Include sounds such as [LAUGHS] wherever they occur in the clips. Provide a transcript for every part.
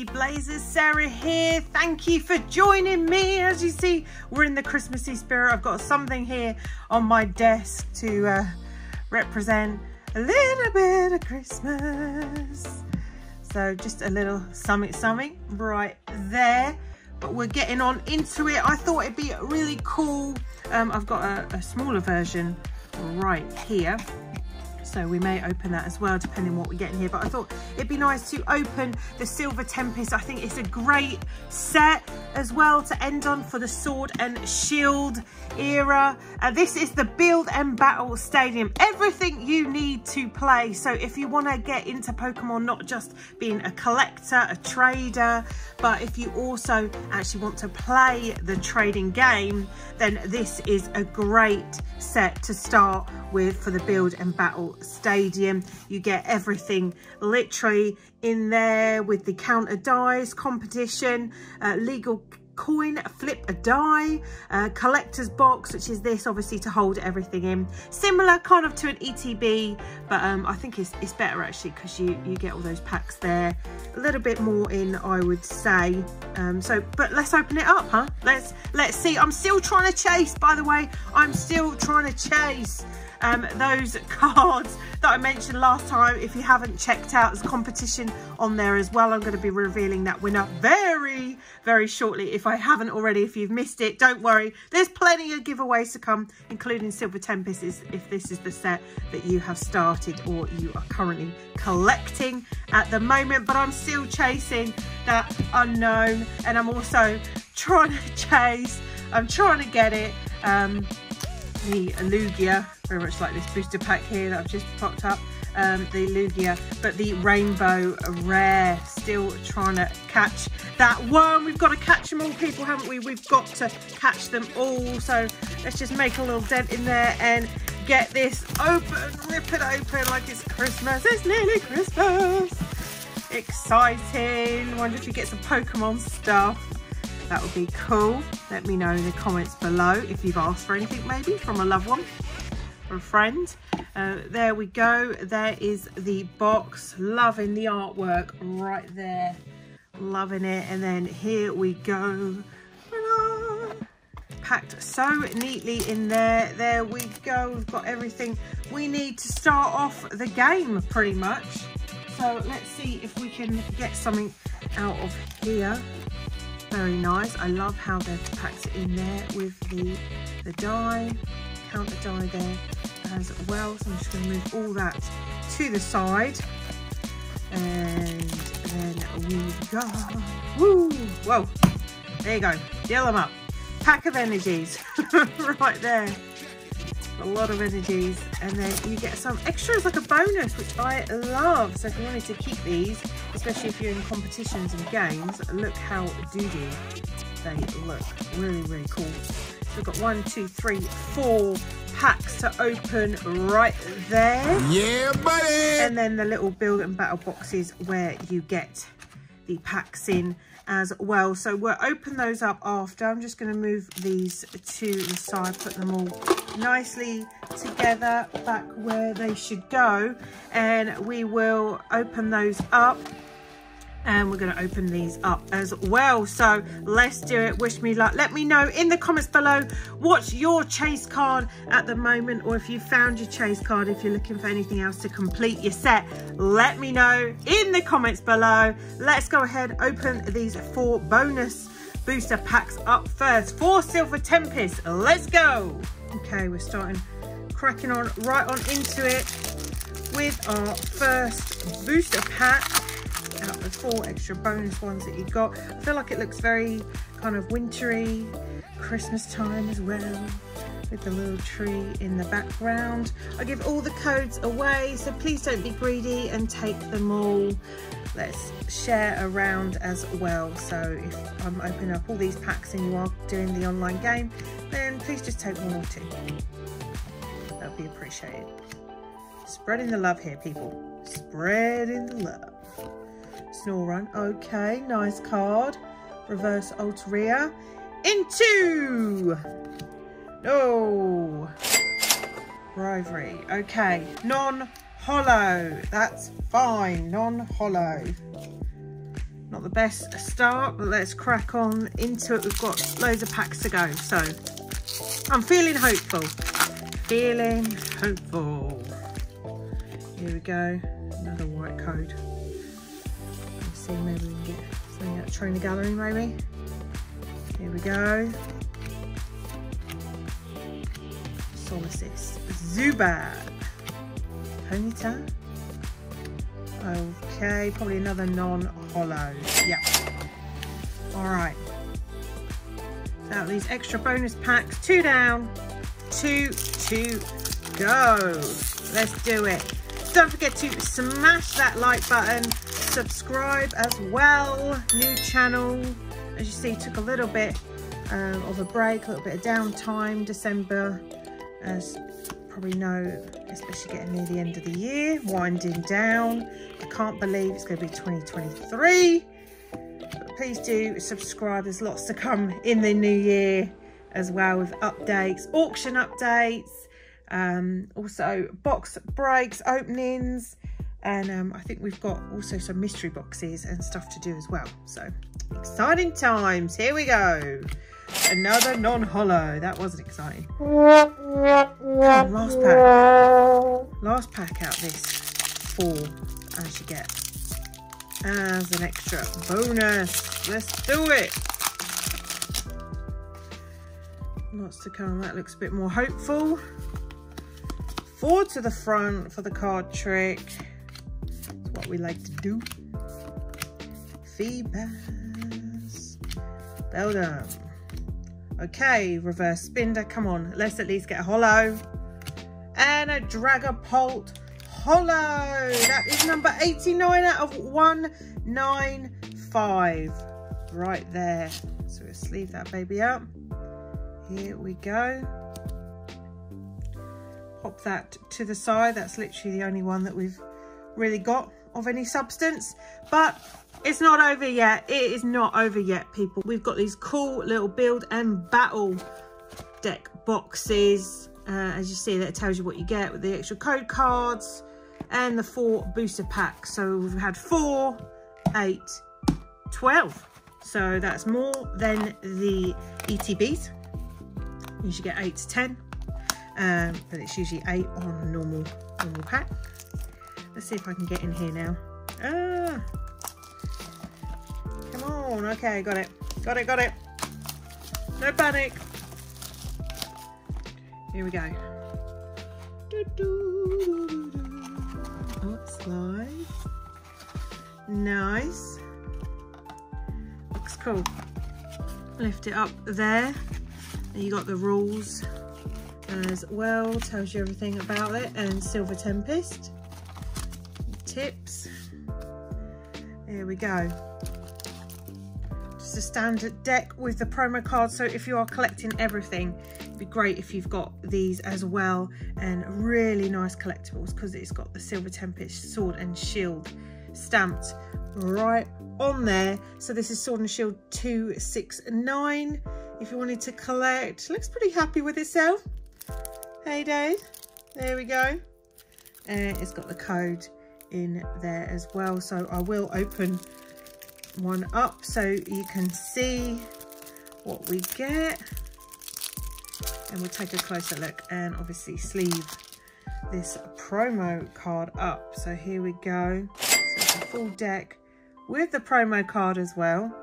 Blazers? Sarah here. Thank you for joining me. As you see, we're in the Christmassy spirit. I've got something here on my desk to uh, represent a little bit of Christmas. So just a little something, something right there. But we're getting on into it. I thought it'd be really cool. Um, I've got a, a smaller version right here so we may open that as well depending what we get in here. But I thought it'd be nice to open the Silver Tempest. I think it's a great set as well to end on for the sword and shield era. Uh, this is the build and battle stadium. Everything you need to play. So if you want to get into Pokemon not just being a collector a trader but if you also actually want to play the trading game then this is a great set to start with for the build and battle stadium you get everything literally in there with the counter dice competition uh, legal coin, flip a die, uh, collector's box, which is this obviously to hold everything in. Similar kind of to an ETB, but um, I think it's, it's better actually because you, you get all those packs there. A little bit more in, I would say. Um, so, but let's open it up, huh? Let's, let's see. I'm still trying to chase, by the way. I'm still trying to chase um, those [LAUGHS] cards that I mentioned last time. If you haven't checked out, there's competition on there as well. I'm going to be revealing that winner very, very shortly. If I haven't already, if you've missed it, don't worry. There's plenty of giveaways to come, including Silver Tempest if this is the set that you have started or you are currently collecting at the moment. But I'm still chasing that Unown and I'm also trying to [LAUGHS] chase, I'm trying to get it. Um, the Lugia, very much like this booster pack here that I've just popped up, um, the Lugia, but the Rainbow Rare, still trying to catch that one. We've got to catch them all, people, haven't we? We've got to catch them all. So let's just make a little dent in there and get this open, rip it open like it's Christmas. It's nearly Christmas. Exciting. Wonder if you get some Pokemon stuff that would be cool let me know in the comments below if you've asked for anything maybe from a loved one or a friend uh, there we go. There is the box. Loving the artwork right there. Loving it. And then here we go. Packed so neatly in there. There we go. We've got everything we need to start off the game pretty much. So let's see if we can get something out of here. Very nice. I love how they've packed it in there with the, the die, counter die there as well. So I'm just going to move all that to the side. And then we've got, woo, whoa, there you go, deal them up. Pack of energies. [LAUGHS] Right there. A lot of energies. And then you get some extras like a bonus which I love. So if you wanted to keep these especially if you're in competitions and games look how doody they look. Really really cool. So we've got one two three four packs to open right there yeah buddy and then the little build and battle boxes where you get the packs in as well. So we'll open those up after. I'm just going to move these to the side, put them all nicely together back where they should go. And we will open those up and we're going to open these up as well. So let's do it. Wish me luck. Let me know in the comments below what's your chase card at the moment or if you found your chase card if you're looking for anything else to complete your set let me know in the comments below. Let's go ahead open these four bonus booster packs up first. Four silver tempest. Let's go. Okay we're starting cracking on right on into it with our first booster pack the four extra bonus ones that you got. I feel like it looks very kind of wintry, Christmas time as well with the little tree in the background. I give all the codes away, so please don't be greedy and take them all. Let's share around as well. So if I'm opening up all these packs and you are doing the online game, then please just take one or two. That would be appreciated. Spreading the love here, people. Spreading the love. Snorunt. Okay, nice card. Reverse Altaria. Into! No! Bravery. Okay, non-hollow. That's fine. Non-hollow. Not the best start, but let's crack on into it. We've got loads of packs to go. So I'm feeling hopeful. Feeling hopeful. Here we go. Another white code. See, maybe we can get something out of Trainer Gallery, maybe. Here we go. Solicist. Zubat. Ponyta. Okay, probably another non-hollow. Yeah. All right. So these extra bonus packs, two down, two to go. Let's do it. Don't forget to smash that like button, subscribe as well. New channel. As you see, took a little bit um, of a break, a little bit of downtime. December, as probably know, especially getting near the end of the year, winding down. I can't believe it's going to be 2023. But please do subscribe. There's lots to come in the new year as well with updates, auction updates, um, also box breaks, openings, and um, I think we've got also some mystery boxes and stuff to do as well. So exciting times. Here we go. Another non-hollow. That wasn't exciting. Come, last pack. Last pack out this four as you get as an extra bonus. Let's do it. Lots to come. That looks a bit more hopeful. Four to the front for the card trick. What we like to do. Feebas. Beldum. Okay, reverse spinder. Come on, let's at least get a hollow. And a Dragapult hollow. That is number 89 out of 195. Right there. So let's leave that baby up. Here we go. Pop that to the side. That's literally the only one that we've really got of any substance. But it's not over yet. It is not over yet, people. We've got these cool little build and battle deck boxes. Uh, as you see, that tells you what you get with the extra code cards and the four booster packs. So we've had four, eight, 12. So that's more than the ETBs. You should get eight to 10, um, but it's usually eight on normal, normal pack. Let's see if I can get in here now. Ah, Come on. Okay, got it. Got it, got it. No panic. Here we go. Oh, slide. Nice. Looks cool. Lift it up there. And you got the rules as well. Tells you everything about it. And Silver Tempest. Tips. There we go Just a standard deck with the promo card. So if you are collecting everything, it'd be great if you've got these as well. And really nice collectibles because it's got the Silver Tempest Sword and Shield stamped right on there. So this is Sword and Shield 269. If you wanted to collect, looks pretty happy with itself. Hey Dave, there we go. It's got the code in there as well. So I will open one up so you can see what we get. And we'll take a closer look and obviously sleeve this promo card up. So here we go. So it's a full deck with the promo card as well.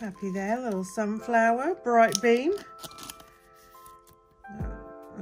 Happy there little sunflower bright beam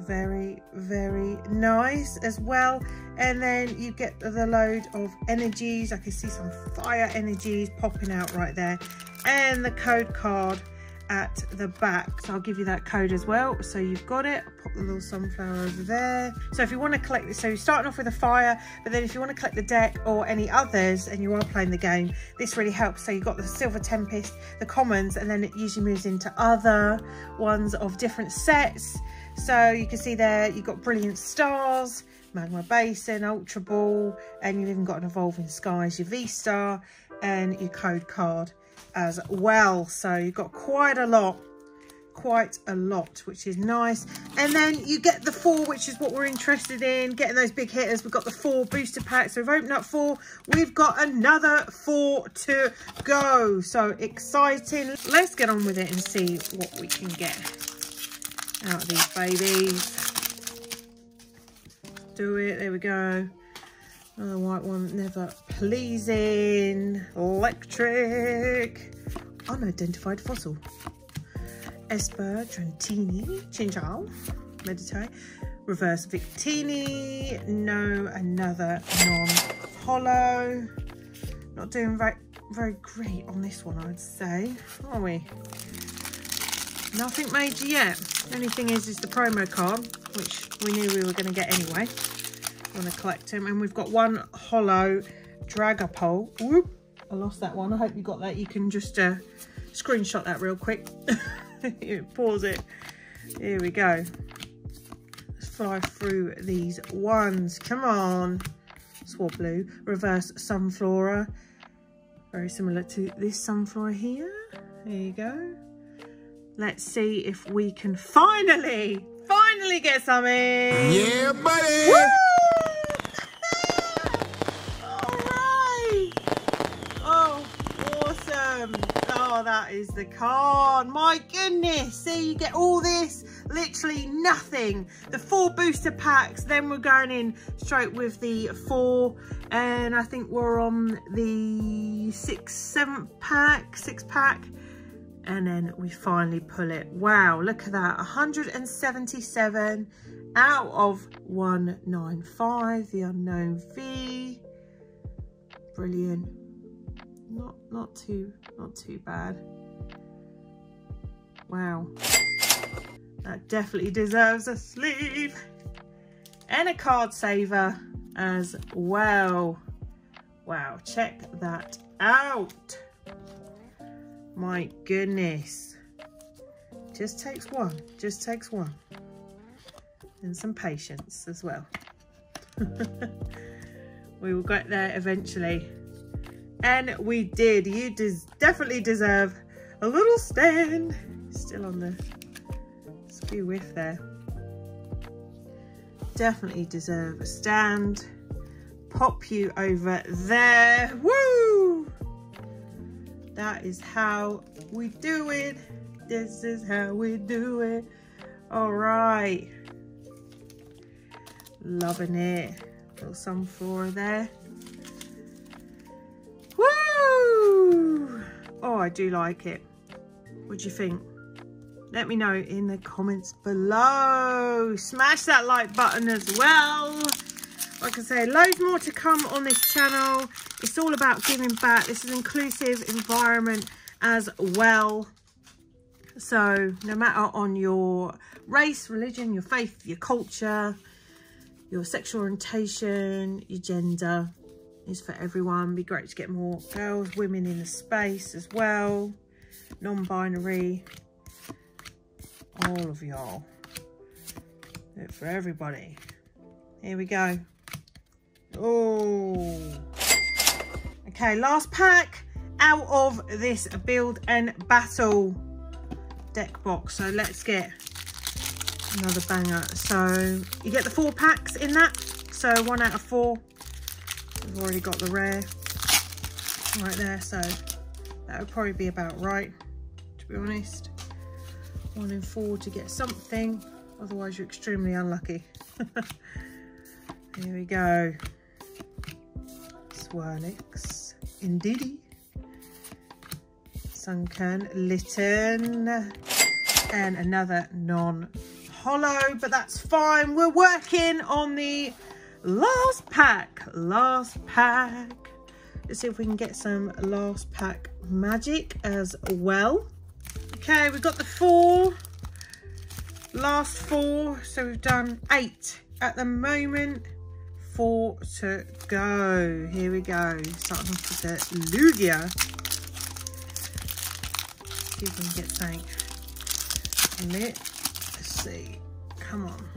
very very nice as well. And then you get the load of energies. I can see some fire energies popping out right there. And the code card at the back. So i'll give you that code as well. So you've got it. I'll pop the little sunflower over there. So if you want to collect so you're starting off with a fire but then if you want to collect the deck or any others and you are playing the game this really helps. So you've got the silver tempest the commons and then it usually moves into other ones of different sets so you can see there, you've got Brilliant Stars, Magma Basin, Ultra Ball, and you've even got an Evolving Skies, your V-Star, and your code card as well. So you've got quite a lot, quite a lot, which is nice. And then you get the four, which is what we're interested in, getting those big hitters. We've got the four booster packs. So we've opened up four. We've got another four to go. So exciting. Let's get on with it and see what we can get out of these babies. Do it. There we go. Another white one, never pleasing. Electric. Unidentified fossil. Esper, Trentini, Chinchou, Meditite, Reverse Victini, no, another non-hollow. Not doing very, very great on this one, I'd say, are we? Nothing major yet. The only thing is, is the promo card, which we knew we were going to get anyway. Want to collect them, and we've got one hollow Dragapult. Whoop! I lost that one. I hope you got that. You can just uh, screenshot that real quick. [LAUGHS] Pause it. Here we go. Let's fly through these ones. Come on. Swablu. Reverse Sunflora. Very similar to this Sunflora here. There you go. Let's see if we can finally, finally get something. Yeah, buddy. Woo! All right. Oh, awesome. Oh, that is the card. My goodness. See, you get all this, literally nothing. The four booster packs, then we're going in straight with the four. And I think we're on the six, seventh pack, six pack. And then we finally pull it. Wow, look at that. 177 out of 195, the Unown V. Brilliant. Not not too not too bad. Wow. That definitely deserves a sleeve. And a card saver as well. Wow, check that out. My goodness. Just takes one, just takes one. And some patience as well. [LAUGHS] we will get there eventually. And we did. You des definitely deserve a little stand. Still on the skew whiff there. Definitely deserve a stand. Pop you over there. Woo! That is how we do it. This is how we do it. All right. Loving it. Little sunflower there. Woo! Oh, I do like it. What do you think? Let me know in the comments below. Smash that like button as well. Like I say, loads more to come on this channel. It's all about giving back. This is an inclusive environment as well. So no matter on your race, religion, your faith, your culture, your sexual orientation, your gender is for everyone. Be great to get more girls, women in the space as well. Non-binary, all of y'all. For everybody. Here we go. Oh. Okay, last pack out of this build and battle deck box. So let's get another banger. So you get the four packs in that. So one out of four. We've already got the rare right there. So that would probably be about right, to be honest. One in four to get something. Otherwise you're extremely unlucky. [LAUGHS] Here we go. Swirlix, Indeedee, Sunkern, Litten, and another non-hollow, but that's fine. We're working on the last pack, last pack. Let's see if we can get some last pack magic as well. Okay, we've got the four, last four, so we've done eight at the moment four to go. Here we go. Starting off with the Lugia. See if we can get something. Let's see. Come on.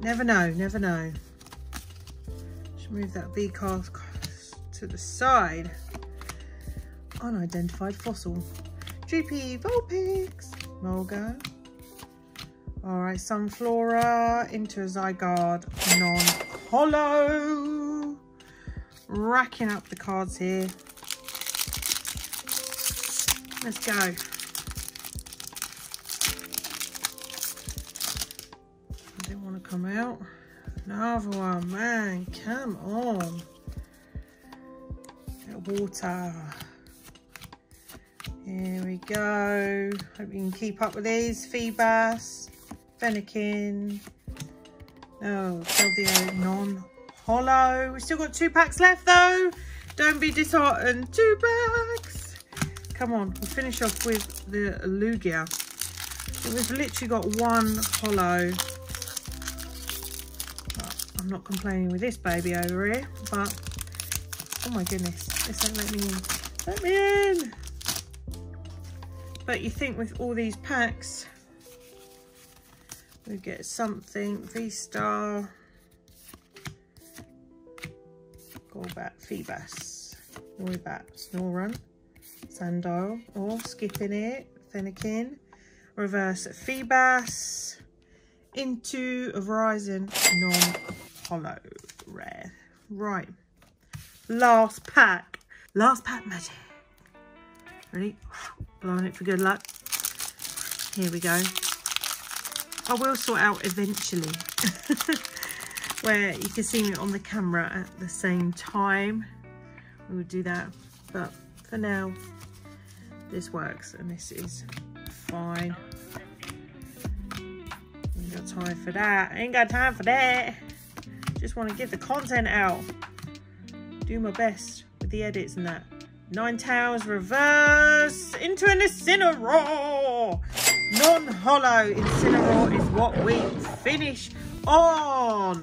Never know, never know. Just move that V cast to the side. Unidentified fossil. GP Vulpix, Mulga. All right, Sunflora into a Zygarde non-holo. Racking up the cards here. Let's go. I didn't want to come out. Another one, man, come on. Water. Here we go. Hope you can keep up with these. Feebas, Fennekin. No, Keldeo non-holo. We've still got two packs left though. Don't be disheartened. Two packs. Come on, we'll finish off with the Lugia. So we've literally got one hollow. I'm not complaining with this baby over here, but oh my goodness, this don't let me in. Let me in! But you think with all these packs, we get something, V-Star, Golbat, Feebas, Noibat, Snorunt, Sandile, or skipping it, Fennekin, reverse Feebas, into a Virizion non-hollow rare. Right, last pack, last pack magic. Ready? blowing it for good luck. Here we go. I will sort out eventually [LAUGHS] where you can see me on the camera at the same time. We will do that. But for now, this works and this is fine. Ain't got time for that. Ain't got time for that. Just want to get the content out. Do my best with the edits and that. Ninetales reverse into an Incineroar. Non-holo Incineroar is what we finish on.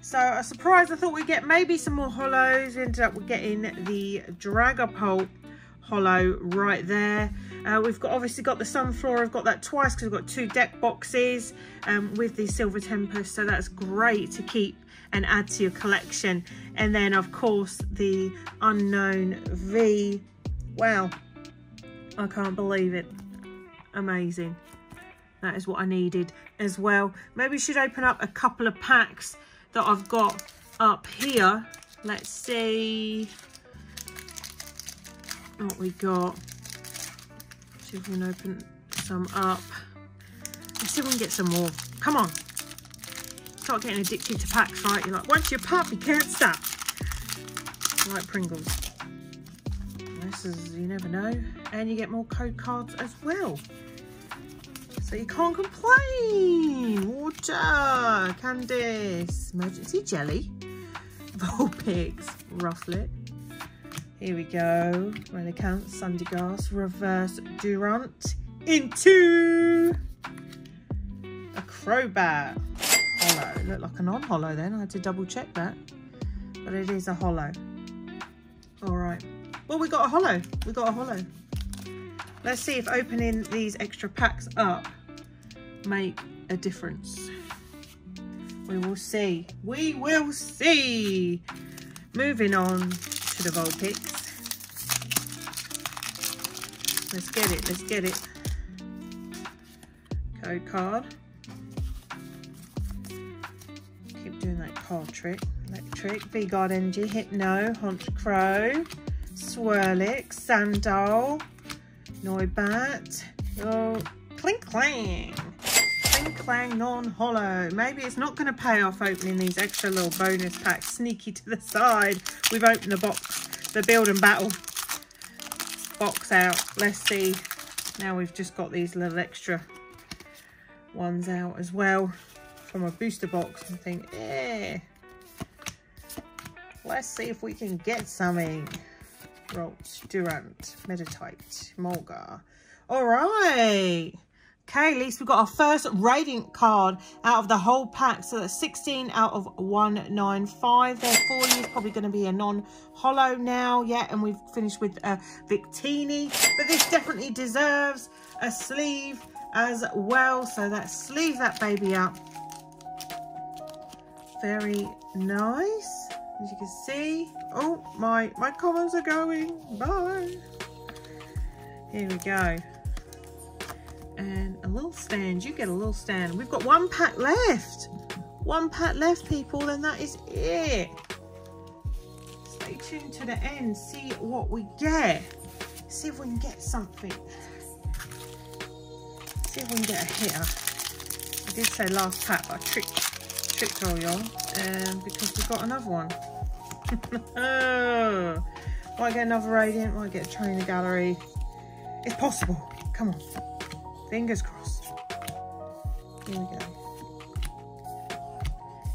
So a surprise, I thought we'd get maybe some more holos. Ended up getting the Dragapult hollow right there. Uh, we've got obviously got the Sunflora, I've got that twice because we've got two deck boxes um, with the Silver Tempest, so that's great to keep and add to your collection. And then of course the Unown V. Wow, I can't believe it. Amazing. That is what I needed as well. Maybe we should open up a couple of packs that I've got up here. Let's see what we got. See if we can open some up. Let's see if we can get some more. Come on start getting addicted to packs, right? You're like, once you're pop, you can't stop. Like Pringles. This is, you never know. And you get more code cards as well. So you can't complain. Water, Candice, emergency jelly, [LAUGHS] Vulpix, Rufflet. Here we go. Relicanth, Sandygast, reverse Durant into a Crobat Hollow. Looked like a non-hollow then. I had to double check that. But it is a hollow. All right. Well, we got a hollow. We got a holo. Let's see if opening these extra packs up make a difference. We will see. We will see. Moving on to the Vulpix. Let's get it. Let's get it. Code card. Keep doing that card trick. Electric, V-Guard Energy, Hypno, Honchkrow, Swirlix, Sandile, Noibat, oh, Klinklang, non-hollow. Maybe it's not going to pay off opening these extra little bonus packs sneaky to the side. We've opened the box, the build and battle box out. Let's see. Now we've just got these little extra ones out as well from a booster box and think, eh, let's see if we can get something. Rolt, Durant, Meditite, Mulga. All right. Okay, at least we've got our first Radiant card out of the whole pack. So that's 16 out of 195 there for you. It's probably going to be a non-hollow now. Yeah, and we've finished with a Victini. But this definitely deserves a sleeve as well. So let's sleeve that baby up very nice as you can see oh my my comments are going bye Here we go. And a little stand. You get a little stand. We've got one pack left. One pack left, people, then that is it. Stay tuned to the end. See what we get. See if we can get something. See if we can get a hitter. I did say last pack, but I tricked, tricked y'all um, because we've got another one. [LAUGHS] might get another Radiant, might get a Trainer Gallery. It's possible. Come on. Fingers crossed. Here we go.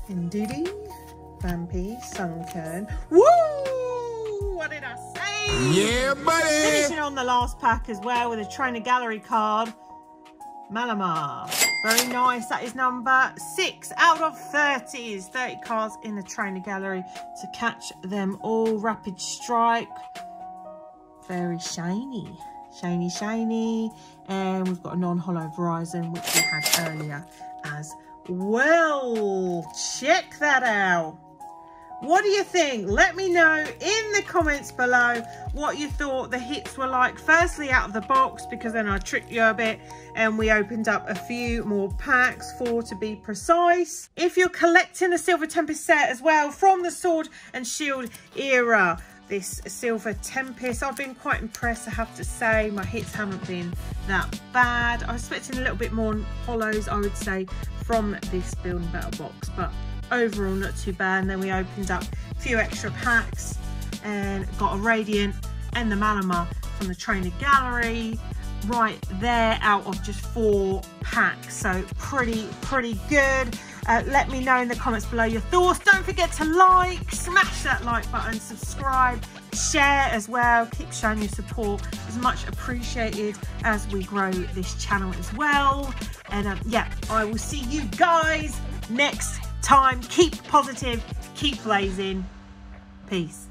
Indeedee, Vampy, Sunkern. Woo! What did I say? Yeah, buddy. Finishing on the last pack as well with a Trainer Gallery card. Malamar. Very nice. That is number six out of 30. Is 30 cards in the trainer gallery to catch them all. Rapid Strike. Very shiny. Shiny, shiny. And we've got a non-hollow Virizion, which we had earlier as well. Check that out. What do you think? Let me know in the comments below what you thought the hits were like. Firstly, out of the box, because then I tricked you a bit and we opened up a few more packs, four to be precise. If you're collecting the Silver Tempest set as well from the Sword and Shield era, this Silver Tempest. I've been quite impressed, I have to say. My hits haven't been that bad. I was expecting a little bit more hollows, I would say, from this Building Battle box, but overall not too bad. And then we opened up a few extra packs and got a Radiant and the Malamar from the Trainer Gallery right there out of just four packs. So pretty pretty good. Uh, let me know in the comments below your thoughts. Don't forget to like smash that like button subscribe share as well. Keep showing your support. Is much appreciated as we grow this channel as well. And um, yeah i will see you guys next time. Keep positive, keep blazing. Peace.